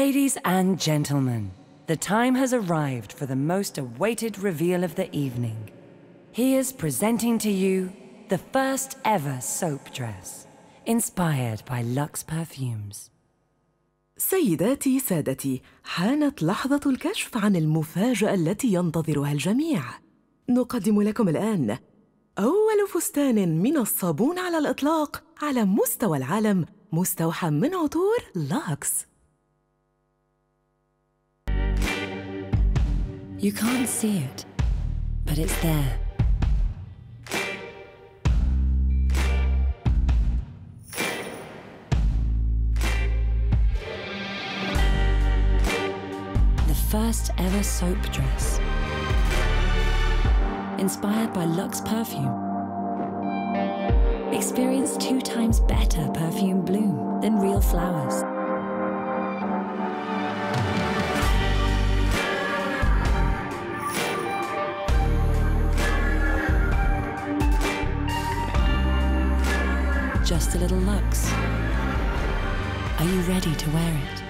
Ladies and gentlemen, the time has arrived for the most awaited reveal of the evening. Here's presenting to you the first ever soap dress, inspired by Lux Perfumes. سيداتي سادتي حانت لحظة الكشف عن المفاجأة التي ينتظرها الجميع نقدم لكم الآن أول فستان من الصابون على الإطلاق على مستوى العالم مستوحى من عطور لاكس You can't see it, but it's there. The first ever soap dress. Inspired by Lux Perfume. Experience two times better perfume bloom than real flowers. Just a little Lux. Are you ready to wear it?